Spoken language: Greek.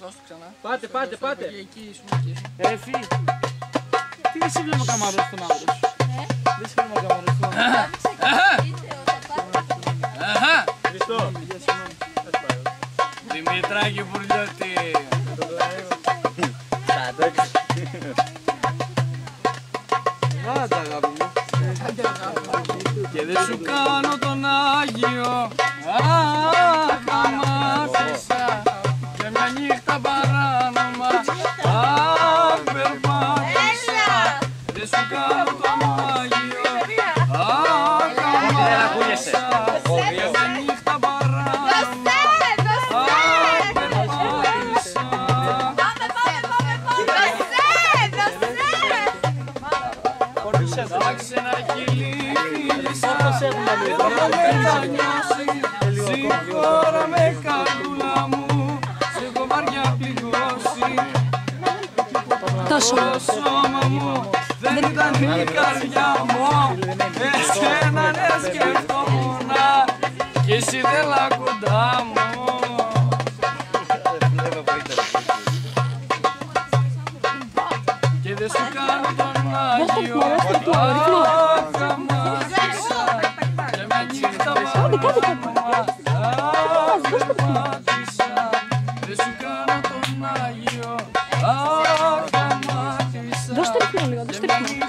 Δώσ' του ξανά. Πάτε, πάτε, πάτε. Εκεί, εκεί ήσουν, εκεί ήσουν. Ρε φύ. Τι δεν σε βλέπω καμαρός στον άβρο σου. Δεν σε βλέπω καμαρός στον άβρο Αχα, Χριστό. Δημητράκη Μπουρλιώτη. Άντε αγάπη μου. Και δεν σου κάνω τον Άγιο παράνομα Αχ, περπάτησα Δεν σου κάνω τον Άγιο Αχ, αμάθησα Και μια νύχτα παράνομα. Αχ, περπάτησα Θα ξανακυλήσω Δεν θα μετανιώσει Συγχώρα με καρδούλα Το σώμα μου δεν ήταν η καρδιά μου. Εσένα ναι σκεφτόμουν Και εσύ δεν κοντά μου. Και δεν σου κάνω τον Άγιο Αχ, αμάθησα Και με νύχτα παράνομα Αχ, περπάτησα Δεν σου κάνω τον Άγιο Αχ, Düştürükmüyor oluyor, düştürükmüyor.